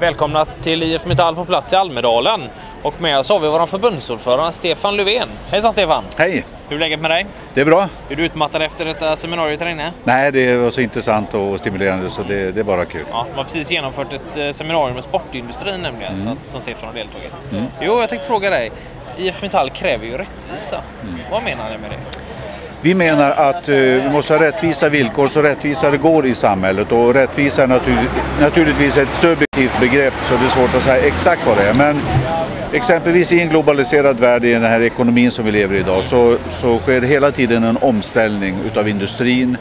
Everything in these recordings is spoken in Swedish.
Välkomna till IF Metall på plats i Almedalen. Och med oss har vi vår förbundsordförande Stefan Löfven. Hejsan Stefan! Hej! Hur är läget med dig? Det är bra. Är du utmattad efter detta seminarium här inne? Nej, det var så intressant och stimulerande så det, det är bara kul. Ja, man har precis genomfört ett eh, seminarium med sportindustrin nämligen, Mm. så att, som Stefan har deltagit. Jo, jag tänkte fråga dig. IF Metall kräver ju rättvisa. Mm. Vad menar ni med det? Vi menar att eh, vi måste ha rättvisa villkor så rättvisa det går i samhället och rättvisa är natur, naturligtvis ett subjektivt begrepp så det är svårt att säga exakt vad det är. Men exempelvis i en globaliserad värld i den här ekonomin som vi lever i idag så, så sker hela tiden en omställning utav industrin.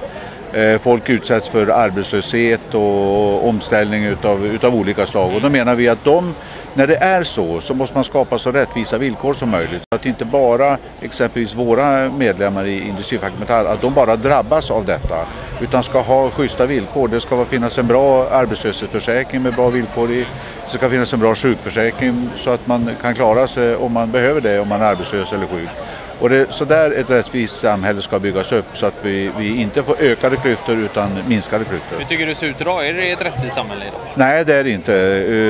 Eh, folk utsätts för arbetslöshet och omställning utav, utav olika slag och då menar vi att de, när det är så, så måste man skapa så rättvisa villkor som möjligt. Så att inte bara exempelvis våra medlemmar i Industrifacket Metall, att de bara drabbas av detta. Utan ska ha schyssta villkor. Det ska finnas en bra arbetslöshetsförsäkring med bra villkor i. Det ska finnas en bra sjukförsäkring så att man kan klara sig om man behöver det, om man är arbetslös eller sjuk. Och det, så där ett rättvist samhälle ska byggas upp så att vi, vi inte får ökade klyftor utan minskade klyftor. Hur tycker du det ser ut idag? Är det ett rättvist samhälle idag? Nej, det är det inte.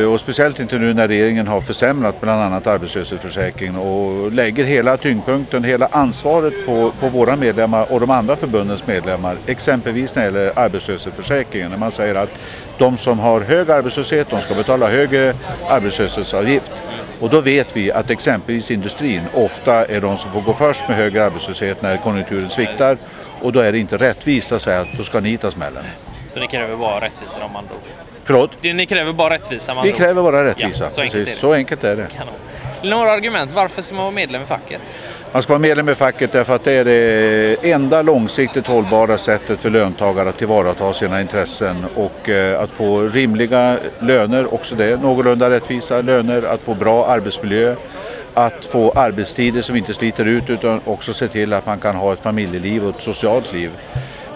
Eh, Och speciellt inte nu när regeringen har försämrat bland annat arbetslöshetsförsäkringen och lägger hela tyngdpunkten, hela ansvaret på, på våra medlemmar och de andra förbundens medlemmar. Exempelvis när det gäller arbetslöshetsförsäkringen. När man säger att de som har hög arbetslöshet, de ska betala högre arbetslöshetsavgift. Och då vet vi att exempelvis industrin ofta är de som får gå först med högre arbetslöshet när konjunkturen sviktar. Och då är det inte rättvist att säga att då ska ni ta smällen. Så ni kräver bara rättvisa om man då? Förlåt? Ni kräver bara rättvisa med Vi kräver bara rättvisa. Ja, så enkelt. Så enkelt är det. Kanon. Några argument. Varför ska man vara medlem i facket? Man ska vara medlem i facket därför att det är det enda långsiktigt hållbara sättet för löntagare att tillvarata sina intressen och eh, att få rimliga löner, också det, någorlunda rättvisa löner, att få bra arbetsmiljö, att få arbetstider som inte sliter ut utan också se till att man kan ha ett familjeliv och ett socialt liv.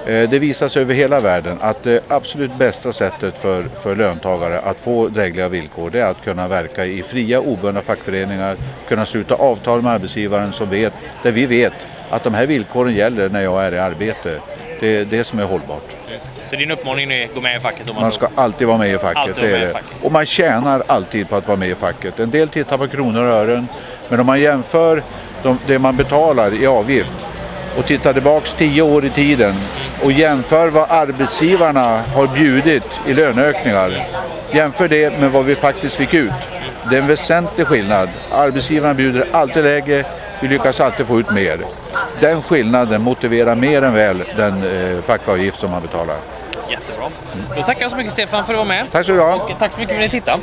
Eh, Det visar sig över hela världen att det absolut bästa sättet för, för löntagare att få drägliga villkor det är att kunna verka i fria obundna fackföreningar, kunna sluta avtal med arbetsgivaren som vet, där vi vet att de här villkoren gäller när jag är i arbete. Det är det som är hållbart. Så din uppmaning är att gå med i facket? Man Man ska alltid vara med i facket. Det är det. Och man tjänar alltid på att vara med i facket. En del tittar på kronor och ören. Men om man jämför de, det man betalar i avgift och tittar tillbaks tio år i tiden och jämför vad arbetsgivarna har bjudit i löneökningar. Jämför det med vad vi faktiskt fick ut. Det är en väsentlig skillnad. Arbetsgivarna bjuder alltid lägre, vi lyckas alltid få ut mer. Den skillnaden motiverar mer än väl den eh, fackavgift som man betalar. Jättebra. Då tackar jag så mycket Stefan för att du var med. Tack så ha. Och tack så mycket för att ni tittade.